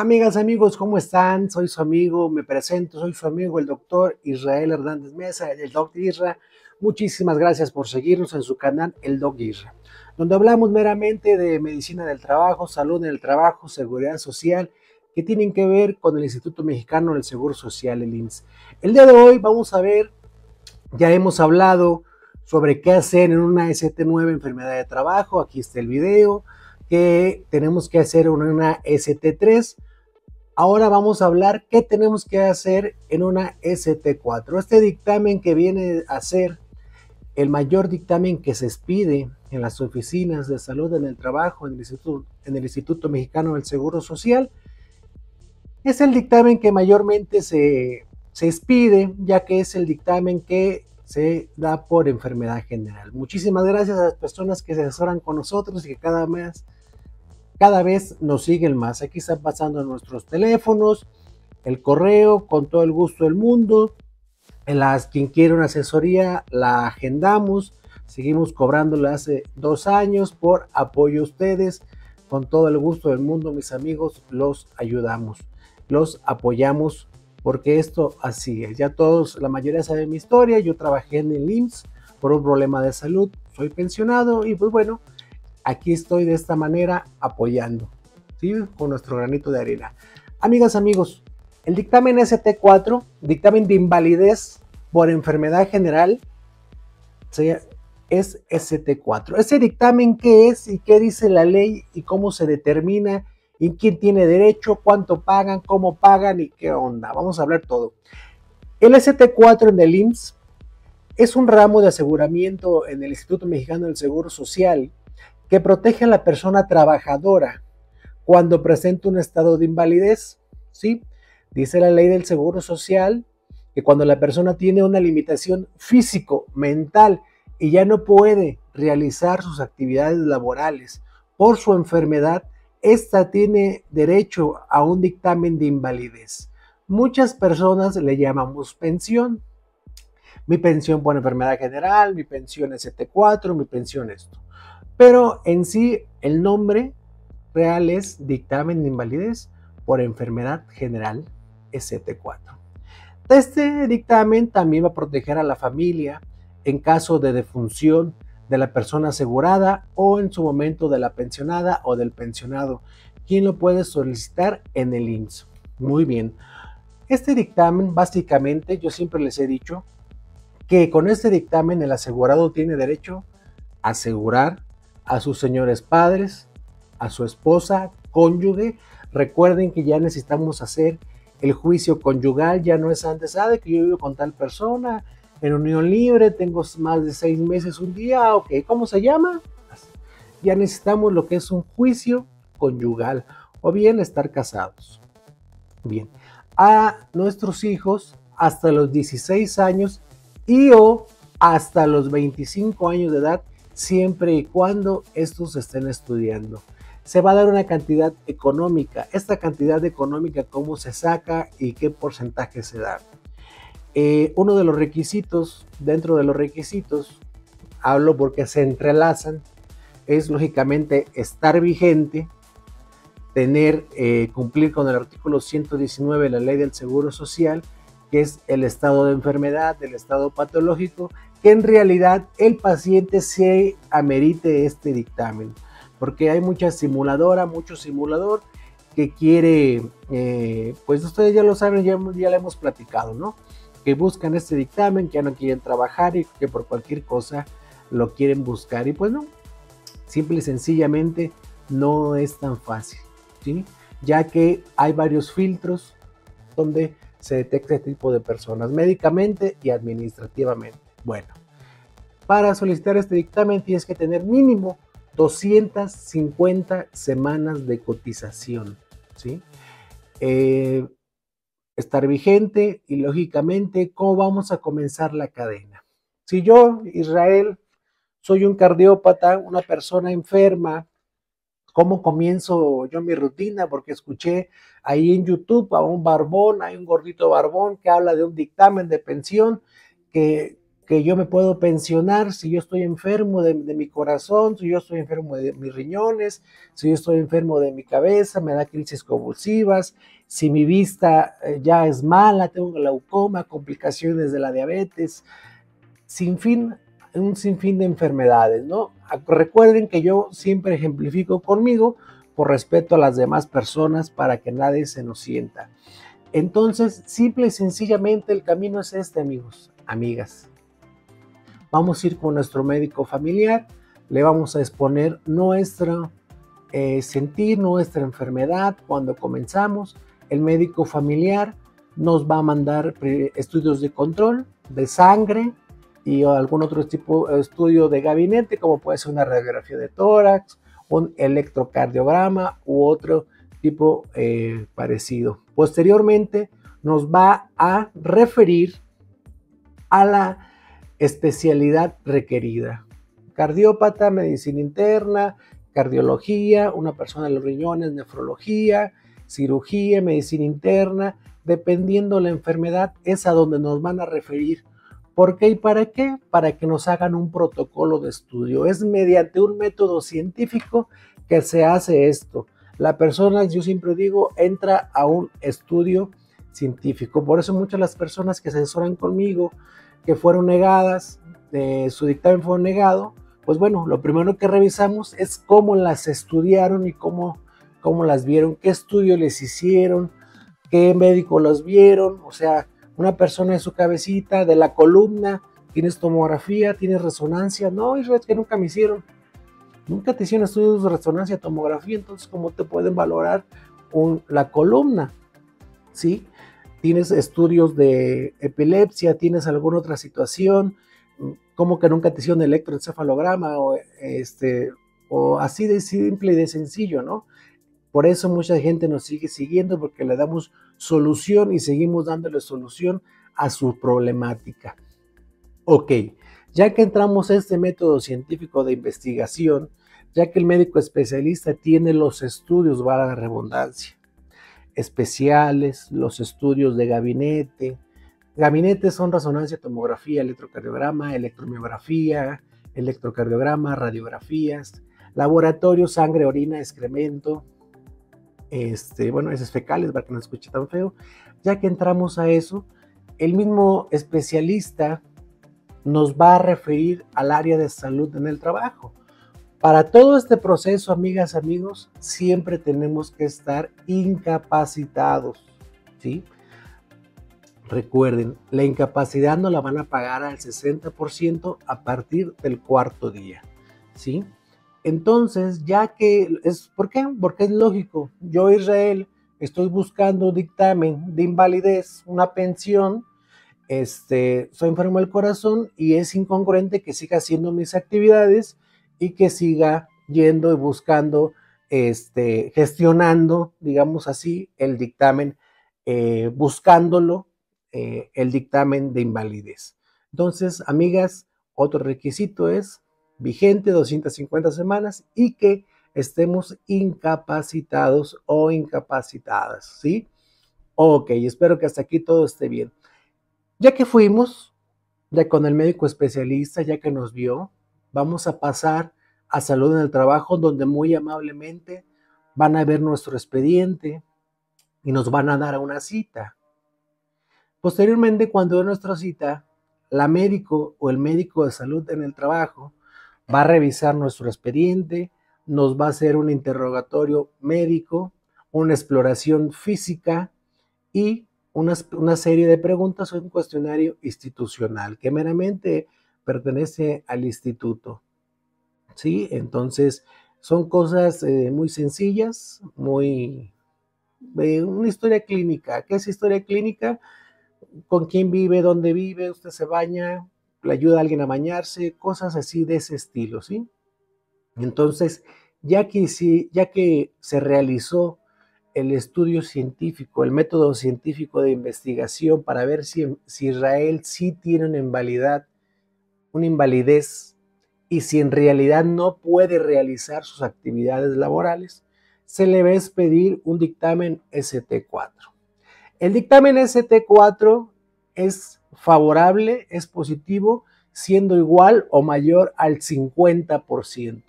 Amigas, amigos, ¿cómo están? Soy su amigo, me presento, soy su amigo el doctor Israel Hernández Mesa, el Doc Isra. Muchísimas gracias por seguirnos en su canal El Doc Isra, donde hablamos meramente de medicina del trabajo, salud en el trabajo, seguridad social, que tienen que ver con el Instituto Mexicano del Seguro Social, el IMSS. El día de hoy vamos a ver, ya hemos hablado sobre qué hacer en una ST9 enfermedad de trabajo, aquí está el video, que tenemos que hacer una ST3, Ahora vamos a hablar qué tenemos que hacer en una ST4. Este dictamen que viene a ser el mayor dictamen que se expide en las oficinas de salud en el trabajo en el Instituto, Mexicano del Seguro Social es el dictamen que mayormente se, se expide, ya que es el dictamen que se da por enfermedad general. Muchísimas gracias a las personas que se asesoran con nosotros y que cada mes cada vez nos siguen más. Aquí están pasando nuestros teléfonos, el correo, con todo el gusto del mundo. En las quien quiere una asesoría, la agendamos. Seguimos cobrándole hace dos años por apoyo a ustedes. Con todo el gusto del mundo, mis amigos, los ayudamos, los apoyamos porque esto así es. Ya todos, la mayoría saben mi historia. Yo trabajé en el IMSS por un problema de salud. Soy pensionado y pues bueno, aquí estoy de esta manera apoyando, ¿sí? Con nuestro granito de arena. Amigas, amigos, el dictamen ST4, dictamen de invalidez por enfermedad general, es ST4. Ese dictamen, ¿qué es y qué dice la ley y cómo se determina y quién tiene derecho, cuánto pagan, cómo pagan y qué onda? Vamos a hablar todo. El ST4 en el IMSS es un ramo de aseguramiento en el Instituto Mexicano del Seguro Social que protege a la persona trabajadora cuando presenta un estado de invalidez. ¿sí? Dice la ley del Seguro Social que cuando la persona tiene una limitación físico, mental y ya no puede realizar sus actividades laborales por su enfermedad, ésta tiene derecho a un dictamen de invalidez. Muchas personas le llamamos pensión. Mi pensión por enfermedad general, mi pensión ST4, mi pensión esto. Pero en sí, el nombre real es dictamen de invalidez por enfermedad general ST4. Este dictamen también va a proteger a la familia en caso de defunción de la persona asegurada o en su momento de la pensionada o del pensionado, quien lo puede solicitar en el IMSS. Muy bien. Este dictamen, básicamente, yo siempre les he dicho que con este dictamen el asegurado tiene derecho a asegurar a sus señores padres, a su esposa, cónyuge. Recuerden que ya necesitamos hacer el juicio conyugal, ya no es antes, ah, de que yo vivo con tal persona, en unión libre, tengo más de seis meses un día, ok, ¿cómo se llama? Ya necesitamos lo que es un juicio conyugal o bien estar casados. Bien, a nuestros hijos hasta los 16 años y o hasta los 25 años de edad siempre y cuando estos estén estudiando. Se va a dar una cantidad económica. Esta cantidad económica, cómo se saca y qué porcentaje se da. Eh, uno de los requisitos, dentro de los requisitos, hablo porque se entrelazan, es lógicamente estar vigente, tener, eh, cumplir con el artículo 119 de la ley del Seguro Social, que es el estado de enfermedad, el estado patológico que en realidad el paciente se amerite este dictamen, porque hay mucha simuladora, mucho simulador que quiere, eh, pues ustedes ya lo saben, ya, ya le hemos platicado, ¿no? Que buscan este dictamen, que ya no quieren trabajar y que por cualquier cosa lo quieren buscar. Y pues no, simple y sencillamente no es tan fácil, ¿sí? Ya que hay varios filtros donde se detecta este tipo de personas, médicamente y administrativamente. Bueno, para solicitar este dictamen tienes que tener mínimo 250 semanas de cotización, ¿sí? Eh, estar vigente y lógicamente cómo vamos a comenzar la cadena. Si yo, Israel, soy un cardiópata, una persona enferma, ¿cómo comienzo yo mi rutina? Porque escuché ahí en YouTube a un barbón, hay un gordito barbón que habla de un dictamen de pensión que que yo me puedo pensionar si yo estoy enfermo de, mi corazón, si yo estoy enfermo de mis riñones, si yo estoy enfermo de mi cabeza, me da crisis convulsivas, si mi vista eh, ya es mala, tengo glaucoma, complicaciones de la diabetes, sin fin, un sinfín de enfermedades, ¿no? Recuerden que yo siempre ejemplifico conmigo por respeto a las demás personas para que nadie se nos sienta. Entonces, simple y sencillamente el camino es este, amigos, amigas. Vamos a ir con nuestro médico familiar, le vamos a exponer nuestro eh, sentir, nuestra enfermedad cuando comenzamos. El médico familiar nos va a mandar estudios de control de sangre y algún otro tipo de estudio de gabinete, como puede ser una radiografía de tórax, un electrocardiograma u otro tipo eh, parecido. Posteriormente nos va a referir a la especialidad requerida. Cardiópata, medicina interna, cardiología, una persona de los riñones, nefrología, cirugía, medicina interna, dependiendo la enfermedad, es a donde nos van a referir. ¿Por qué y para qué? Para que nos hagan un protocolo de estudio. Es mediante un método científico que se hace esto. La persona, yo siempre digo, entra a un estudio científico. Por eso muchas de las personas que se asesoran conmigo que fueron negadas, eh, su dictamen fue negado, pues bueno, lo primero que revisamos es cómo las estudiaron y cómo, cómo las vieron, qué estudio les hicieron, qué médico los vieron, o sea, una persona en su cabecita, de la columna, tienes tomografía, tienes resonancia, no, es que nunca me hicieron, nunca te hicieron estudios de resonancia, tomografía, entonces cómo te pueden valorar la columna, ¿sí? Tienes estudios de epilepsia, tienes alguna otra situación, como que nunca te hicieron electroencefalograma o, este, o así de simple y de sencillo, ¿no? Por eso mucha gente nos sigue siguiendo porque le damos solución y seguimos dándole solución a su problemática. Ok, ya que entramos a este método científico de investigación, ya que el médico especialista tiene los estudios, para la redundancia, especiales, los estudios de gabinete. Gabinetes son resonancia, tomografía, electrocardiograma, electromiografía, electrocardiograma, radiografías, laboratorio, sangre, orina, excremento, este, bueno, es fecales para que no escuche tan feo. Ya que entramos a eso, el mismo especialista nos va a referir al área de salud en el trabajo. Para todo este proceso, amigas, amigos, siempre tenemos que estar incapacitados, ¿sí? Recuerden, la incapacidad no la van a pagar al 60% a partir del cuarto día, ¿sí? Entonces, ya que es, ¿por qué? Porque es lógico. Yo, Israel, estoy buscando un dictamen de invalidez, una pensión, este, soy enfermo del corazón y es incongruente que siga haciendo mis actividades y que siga yendo y buscando, este, gestionando, digamos así, el dictamen, eh, buscándolo, eh, el dictamen de invalidez. Entonces, amigas, otro requisito es vigente 250 semanas y que estemos incapacitados o incapacitadas, ¿sí? Ok, espero que hasta aquí todo esté bien. Ya que fuimos, ya con el médico especialista, ya que nos vio, vamos a pasar a salud en el trabajo, donde muy amablemente van a ver nuestro expediente y nos van a dar una cita. Posteriormente, cuando ve nuestra cita, la médico o el médico de salud en el trabajo va a revisar nuestro expediente, nos va a hacer un interrogatorio médico, una exploración física y una, una serie de preguntas o un cuestionario institucional que meramente pertenece al instituto. ¿Sí? Entonces, son cosas eh, muy sencillas, muy... una historia clínica. ¿Qué es historia clínica? ¿Con quién vive? ¿Dónde vive? ¿Usted se baña? ¿Le ayuda a alguien a bañarse? Cosas así de ese estilo, ¿sí? Entonces, ya que, ya que se realizó el estudio científico, el método científico de investigación para ver si, si Israel sí tiene una invalidad una invalidez y si en realidad no puede realizar sus actividades laborales, se le va a expedir un dictamen ST4. El dictamen ST4 es favorable, es positivo siendo igual o mayor al 50%,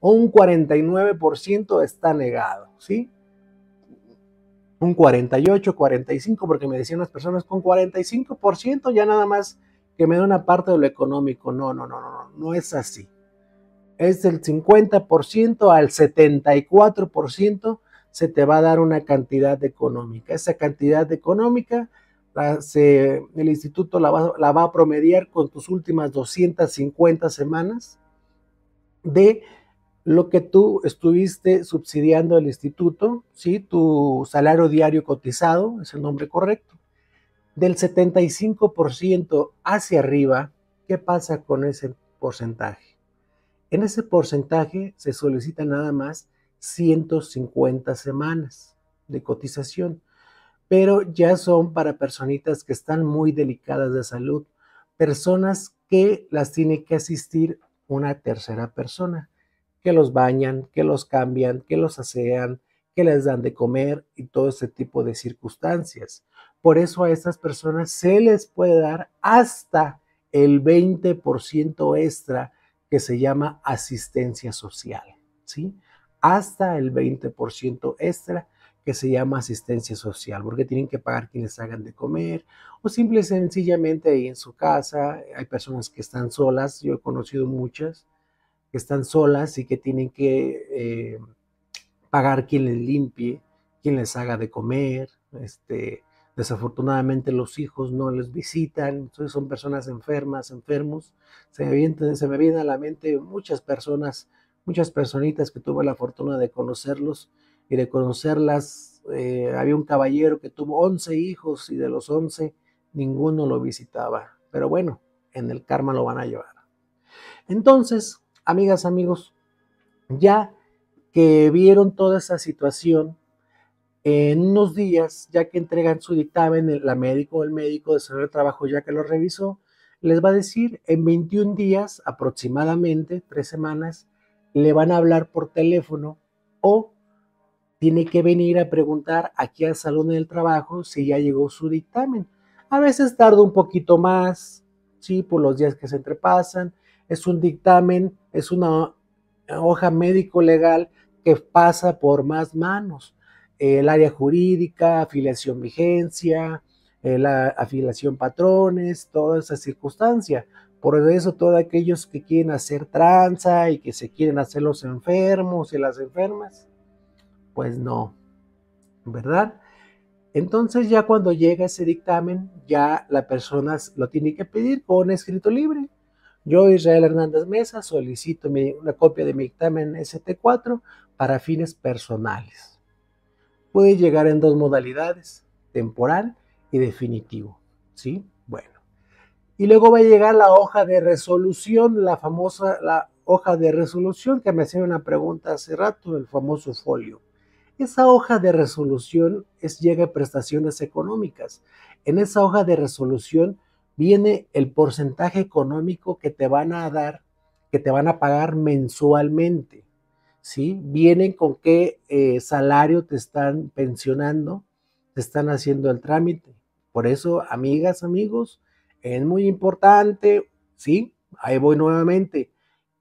o un 49% está negado, ¿sí? Un 48, 45, porque me decían las personas con 45% ya nada más que me da una parte de lo económico. No, no, no, no, no es así. Es del 50% al 74% se te va a dar una cantidad económica. Esa cantidad económica el instituto la va, a promediar con tus últimas 250 semanas de lo que tú estuviste subsidiando al instituto, ¿sí? tu salario diario cotizado, es el nombre correcto. Del 75% hacia arriba, ¿qué pasa con ese porcentaje? En ese porcentaje se solicita nada más 150 semanas de cotización, pero ya son para personitas que están muy delicadas de salud, personas que las tiene que asistir una tercera persona, que los bañan, que los cambian, que los asean, que les dan de comer y todo ese tipo de circunstancias. Por eso a estas personas se les puede dar hasta el 20% extra que se llama asistencia social, ¿sí? hasta el 20% extra que se llama asistencia social, porque tienen que pagar quienes hagan de comer o simple y sencillamente ahí en su casa. Hay personas que están solas, yo he conocido muchas que están solas y que tienen que eh, pagar quien les limpie, quien les haga de comer. Este, desafortunadamente los hijos no les visitan, entonces son personas enfermas, enfermos. Se me, viene, se a la mente muchas personas muchas personitas que tuve la fortuna de conocerlos y de conocerlas. Eh, había un caballero que tuvo 11 hijos y de los 11 ninguno lo visitaba. Pero bueno, en el karma lo van a llevar. Entonces, amigas, amigos, ya que vieron toda esa situación, en unos días, ya que entregan su dictamen, la médico o el médico de salud de trabajo, ya que lo revisó, les va a decir en 21 días aproximadamente, tres semanas, le van a hablar por teléfono o tiene que venir a preguntar aquí al salón del trabajo si ya llegó su dictamen. A veces tarda un poquito más, sí, por los días que se entrepasan. Es un dictamen, es una hoja médico legal que pasa por más manos. El área jurídica, afiliación vigencia, la afiliación patrones, toda esa circunstancia. Por eso todos aquellos que quieren hacer tranza y que se quieren hacer los enfermos y las enfermas, pues no, ¿verdad? Entonces ya cuando llega ese dictamen, ya la persona lo tiene que pedir con escrito libre. Yo, Israel Hernández Mesa, solicito una copia de mi dictamen ST4 para fines personales. Puede llegar en dos modalidades, temporal y definitivo. ¿Sí? Bueno. Y luego va a llegar la hoja de resolución, la famosa la hoja de resolución que me hacía una pregunta hace rato, el famoso folio. Esa hoja de resolución es llega a prestaciones económicas. En esa hoja de resolución viene el porcentaje económico que te van a dar, que te van a pagar mensualmente. ¿Sí? Vienen con qué eh, salario te están pensionando, te están haciendo el trámite. Por eso, amigas, amigos, es muy importante, ¿sí? Ahí voy nuevamente,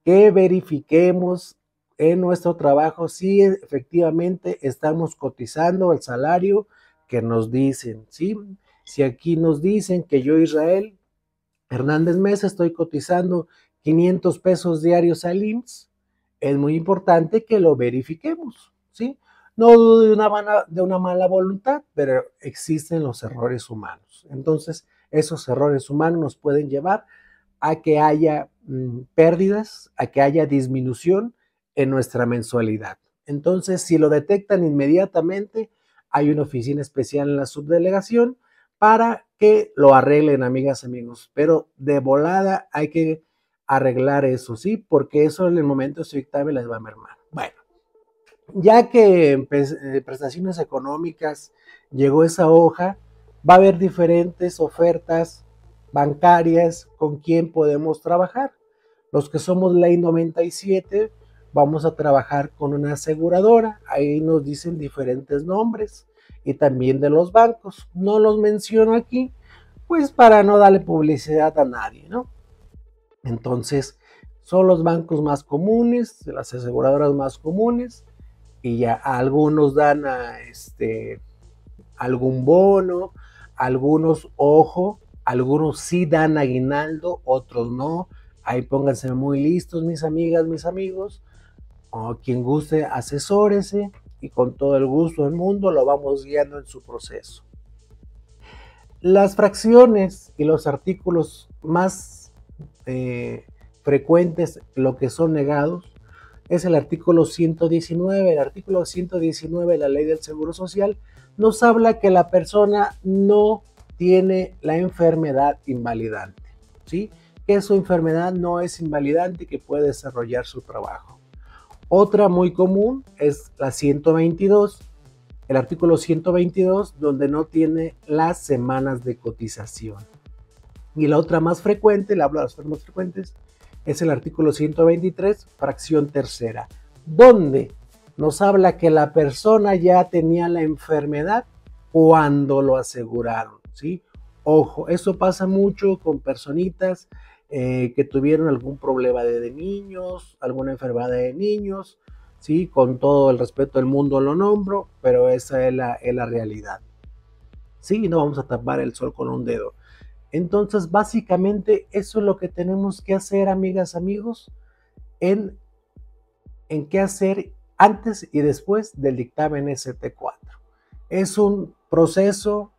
que verifiquemos en nuestro trabajo si efectivamente estamos cotizando el salario que nos dicen, ¿sí? Si aquí nos dicen que yo, Israel Hernández Mesa, estoy cotizando 500 pesos diarios al IMSS, es muy importante que lo verifiquemos, ¿sí? No dudo de una, de una mala voluntad, pero existen los errores humanos. Entonces, esos errores humanos nos pueden llevar a que haya mm, pérdidas, a que haya disminución en nuestra mensualidad. Entonces, si lo detectan inmediatamente, hay una oficina especial en la subdelegación para que lo arreglen, amigas, amigos. Pero de volada hay que arreglar eso, ¿sí? Porque eso en el momento dictamen les va a mermar. Bueno, ya que en eh, prestaciones económicas llegó esa hoja, va a haber diferentes ofertas bancarias con quien podemos trabajar. Los que somos ley 97, vamos a trabajar con una aseguradora. Ahí nos dicen diferentes nombres y también de los bancos. No los menciono aquí, pues para no darle publicidad a nadie, ¿no? Entonces, son los bancos más comunes, las aseguradoras más comunes, y ya algunos dan a este, algún bono, algunos, ojo, algunos sí dan aguinaldo, otros no. Ahí pónganse muy listos, mis amigas, mis amigos. O quien guste, asesórese y con todo el gusto del mundo lo vamos guiando en su proceso. Las fracciones y los artículos más eh, frecuentes, lo que son negados, es el artículo 119. El artículo 119 de la ley del Seguro Social nos habla que la persona no tiene la enfermedad invalidante, ¿sí? Que su enfermedad no es invalidante y que puede desarrollar su trabajo. Otra muy común es la 122, el artículo 122, donde no tiene las semanas de cotización. Y la otra más frecuente, la hablo de las más frecuentes, es el artículo 123, fracción tercera, donde nos habla que la persona ya tenía la enfermedad cuando lo aseguraron, ¿sí? Ojo, eso pasa mucho con personitas eh, que tuvieron algún problema de, niños, alguna enfermedad de niños, ¿sí? Con todo el respeto del mundo lo nombro, pero esa es la, es la realidad. Sí, no vamos a tapar el sol con un dedo. Entonces, básicamente, eso es lo que tenemos que hacer, amigas, amigos, en, en qué hacer antes y después del dictamen ST4. Es un proceso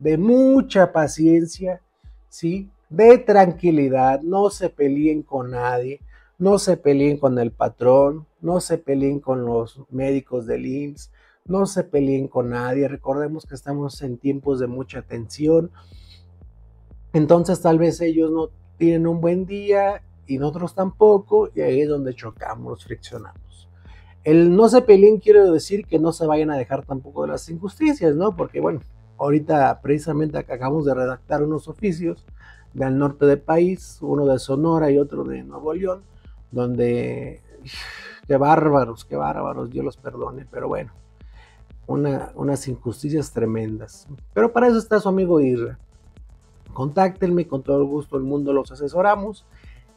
de mucha paciencia, ¿sí? De tranquilidad, no se peleen con nadie, no se peleen con el patrón, no se peleen con los médicos del IMSS, no se peleen con nadie. Recordemos que estamos en tiempos de mucha tensión, entonces tal vez ellos no tienen un buen día y nosotros tampoco, y ahí es donde chocamos, friccionamos. El no se peleen quiere decir que no se vayan a dejar tampoco de las injusticias, ¿no? Porque bueno, ahorita precisamente acabamos de redactar unos oficios del norte del país, uno de Sonora y otro de Nuevo León, donde qué bárbaros, qué bárbaros, Dios los perdone, pero bueno, unas injusticias tremendas. Pero para eso está su amigo Irra. Contáctenme, con todo el gusto del mundo los asesoramos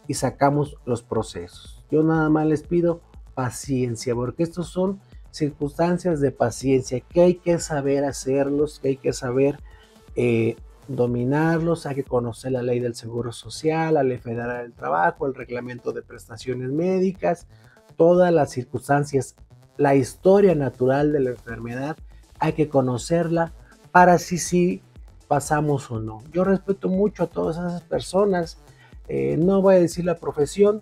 y sacamos los procesos. Yo nada más les pido paciencia, porque estos son circunstancias de paciencia, que hay que saber hacerlos, que hay que saber eh, dominarlos, hay que conocer la ley del Seguro Social, la ley federal del trabajo, el reglamento de prestaciones médicas, todas las circunstancias, la historia natural de la enfermedad, hay que conocerla para sí sí pasamos o no. Yo respeto mucho a todas esas personas, eh, no voy a decir la profesión,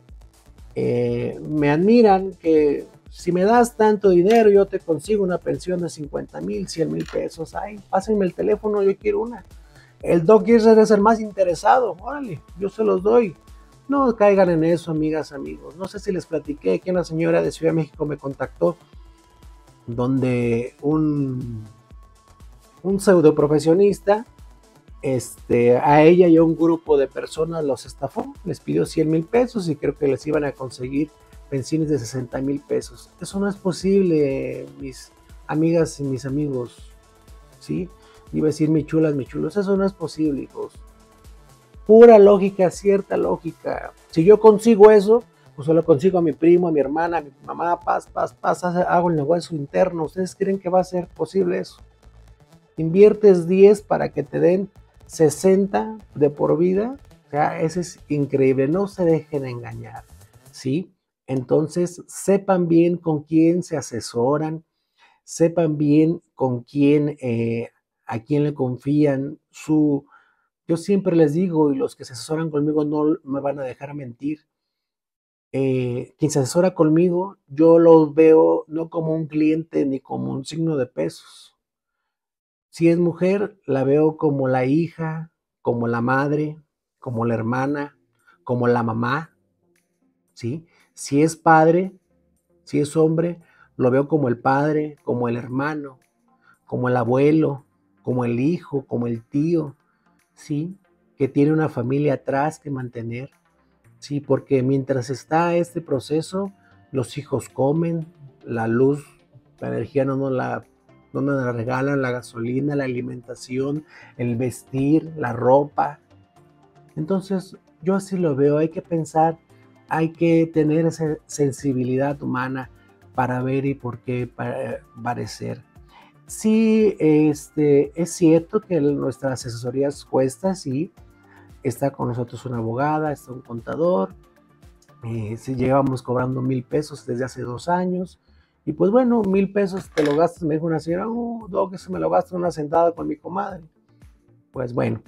eh, me admiran que si me das tanto dinero yo te consigo una pensión de 50 mil, 100 mil pesos, ay, pásenme el teléfono, yo quiero una. El doc quiere ser más interesado, órale, yo se los doy. No caigan en eso, amigas, amigos. No sé si les platiqué que una señora de Ciudad de México me contactó donde un, un pseudo profesionista este, a ella y a un grupo de personas los estafó, les pidió 100 mil pesos y creo que les iban a conseguir pensiones de 60 mil pesos. Eso no es posible, mis amigas y mis amigos, ¿sí? Iba a decir mis chulas, mis chulos, eso no es posible, hijos. Pura lógica, cierta lógica. Si yo consigo eso, pues lo consigo a mi primo, a mi hermana, a mi mamá, paz, paz, paz, hago el negocio interno. ¿Ustedes creen que va a ser posible eso? Inviertes 10 para que te den 60 de por vida, o sea, eso es increíble, no se dejen engañar, ¿sí? Entonces, sepan bien con quién se asesoran, sepan bien con quién, eh, a quién le confían su... Yo siempre les digo, y los que se asesoran conmigo no me van a dejar mentir, eh, quien se asesora conmigo, yo los veo no como un cliente ni como un signo de pesos. Si es mujer, la veo como la hija, como la madre, como la hermana, como la mamá, ¿sí? Si es padre, si es hombre, lo veo como el padre, como el hermano, como el abuelo, como el hijo, como el tío, ¿sí? Que tiene una familia atrás que mantener, ¿sí? Porque mientras está este proceso, los hijos comen, la luz, la energía no nos la donde nos regalan la gasolina, la alimentación, el vestir, la ropa. Entonces, Yo así lo veo, hay que pensar, hay que tener esa sensibilidad humana para ver y por qué parecer. Sí, este, es cierto que nuestras asesorías cuestan, sí. Está con nosotros una abogada, está un contador. Eh, si llevamos cobrando mil pesos desde hace dos años. Y pues bueno, mil pesos te lo gastas, me dijo una señora, oh, que se me lo gasto una sentada con mi comadre. Pues bueno,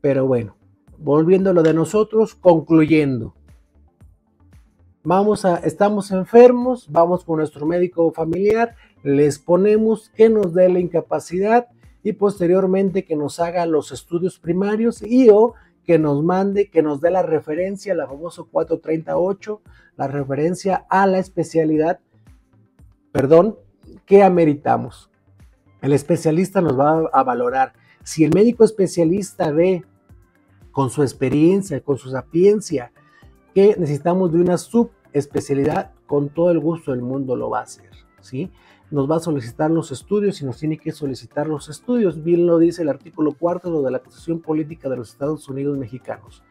pero bueno, volviendo a lo de nosotros, concluyendo. Vamos a, estamos enfermos, vamos con nuestro médico familiar, les ponemos que nos dé la incapacidad y posteriormente que nos haga los estudios primarios y o que nos mande, que nos dé la referencia, la famoso 438, la referencia a la especialidad perdón, ¿qué ameritamos? El especialista nos va a valorar. Si el médico especialista ve con su experiencia, con su sapiencia, que necesitamos de una subespecialidad, con todo el gusto del mundo lo va a hacer, ¿sí? Nos va a solicitar los estudios y nos tiene que solicitar los estudios. Bien lo dice el artículo cuarto de la Constitución Política de los Estados Unidos Mexicanos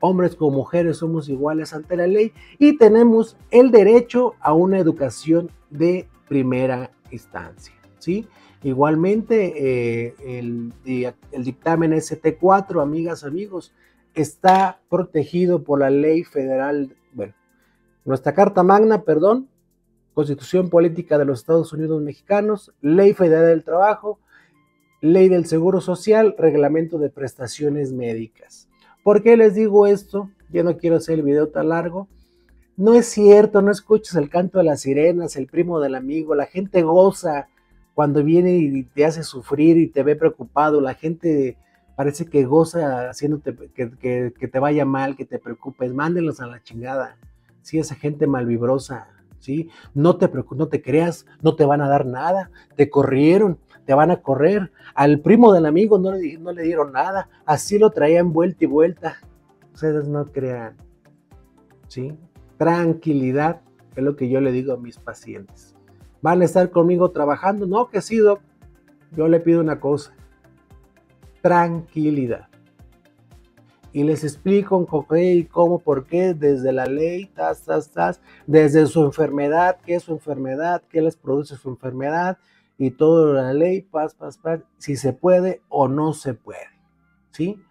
hombres como mujeres somos iguales ante la ley y tenemos el derecho a una educación de primera instancia. ¿sí? Igualmente, eh, el, el, dictamen ST4, amigas, amigos, está protegido por la ley federal, bueno, nuestra Carta Magna, perdón, Constitución Política de los Estados Unidos Mexicanos, Ley Federal del Trabajo, Ley del Seguro Social, Reglamento de Prestaciones Médicas. ¿Por qué les digo esto? Yo no quiero hacer el video tan largo. No es cierto, no escuches el canto de las sirenas, el primo del amigo, la gente goza cuando viene y te hace sufrir y te ve preocupado, la gente parece que goza haciéndote que, te vaya mal, que te preocupes, mándenlos a la chingada. Sí, esa gente malvibrosa, ¿sí? No te, no te creas, no te van a dar nada, te corrieron, te van a correr. Al primo del amigo no le, no le dieron nada, así lo traían vuelta y vuelta. Ustedes no crean, ¿sí? Tranquilidad es lo que yo le digo a mis pacientes. ¿Van a estar conmigo trabajando? No, que sí, doc. Yo le pido una cosa, tranquilidad. Y les explico con qué y cómo, por qué, desde la ley, tas, tas, desde su enfermedad, qué es su enfermedad, qué les produce su enfermedad, y todo la ley, paz, paz, paz, si se puede o no se puede, ¿sí?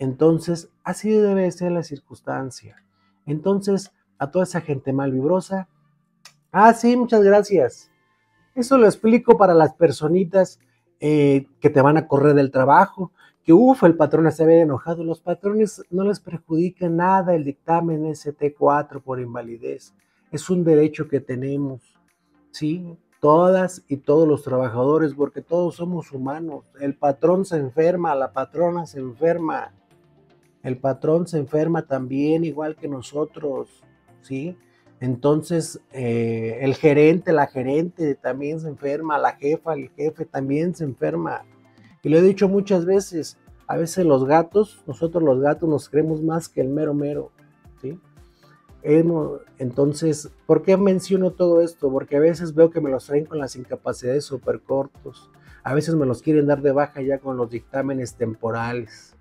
Entonces, así debe ser la circunstancia. Entonces, a toda esa gente mal vibrosa, ah, sí, muchas gracias. Eso lo explico para las personitas eh, que te van a correr del trabajo, que uff, el patrón se ve enojado. Los patrones no les perjudica nada el dictamen ST4 por invalidez. Es un derecho que tenemos, ¿sí? Todas y todos los trabajadores, porque todos somos humanos. El patrón se enferma, la patrona se enferma, el patrón se enferma también, igual que nosotros, ¿sí? Entonces, eh, el gerente, la gerente también se enferma, la jefa, el jefe también se enferma. Y lo he dicho muchas veces, a veces los gatos, nosotros los gatos nos creemos más que el mero mero. Entonces, ¿por qué menciono todo esto? Porque a veces veo que me los traen con las incapacidades súper cortos. A veces me los quieren dar de baja ya con los dictámenes temporales.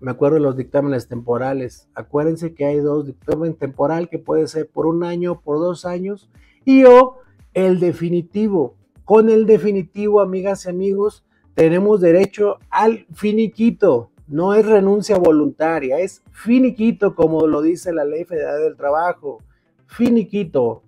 Me acuerdo de los dictámenes temporales. Acuérdense que hay dos dictámenes temporal que puede ser por un año, por dos años, y o el definitivo. Con el definitivo, amigas y amigos, tenemos derecho al finiquito. No es renuncia voluntaria, es finiquito, como lo dice la Ley Federal del Trabajo. Finiquito.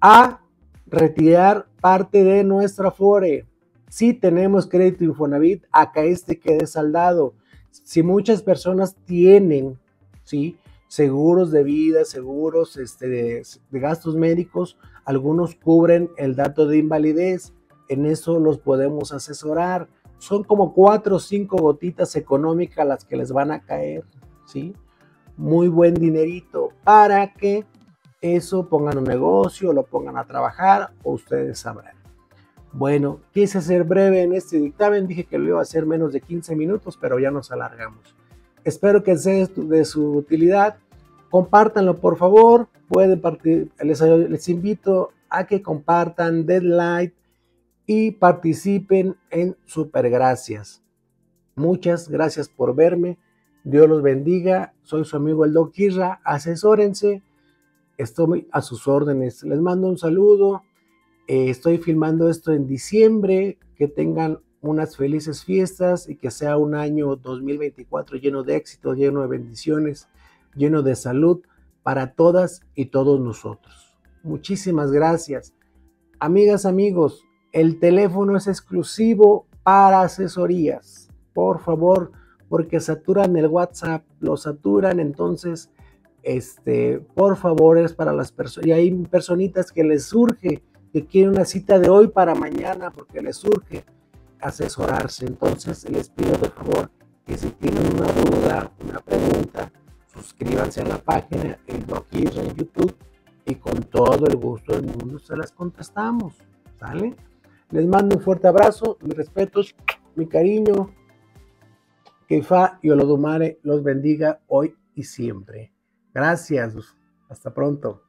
A retirar parte de nuestra FORE. Si tenemos crédito Infonavit, acá este quede saldado. Si muchas personas tienen, ¿sí? seguros de vida, seguros este, de, de, gastos médicos, algunos cubren el dato de invalidez. En eso los podemos asesorar son como cuatro o cinco gotitas económicas las que les van a caer, ¿sí? Muy buen dinerito para que eso pongan un negocio, lo pongan a trabajar o ustedes sabrán. Bueno, quise ser breve en este dictamen, dije que lo iba a hacer menos de 15 minutos, pero ya nos alargamos. Espero que sea de su utilidad. Compártanlo por favor. Pueden partir, les, les invito a que compartan, Deadlight y participen en Supergracias. Muchas gracias por verme. Dios los bendiga. Soy su amigo el Doc Kirra. Asesórense. Estoy a sus órdenes. Les mando un saludo. Eh, estoy filmando esto en diciembre. Que tengan unas felices fiestas y que sea un año 2024 lleno de éxito, lleno de bendiciones, lleno de salud para todas y todos nosotros. Muchísimas gracias. Amigas, amigos, el teléfono es exclusivo para asesorías. Por favor, porque saturan el WhatsApp, lo saturan, entonces, este, por favor, es para las personas. Y hay personitas que les surge, que quieren una cita de hoy para mañana, porque les surge asesorarse. Entonces, les pido de favor que si tienen una duda, una pregunta, suscríbanse a la página en YouTube y con todo el gusto del mundo se las contestamos. ¿Sale? Les mando un fuerte abrazo, mis respetos, mi cariño. Que Fa y Olodumare los bendiga hoy y siempre. Gracias. Hasta pronto.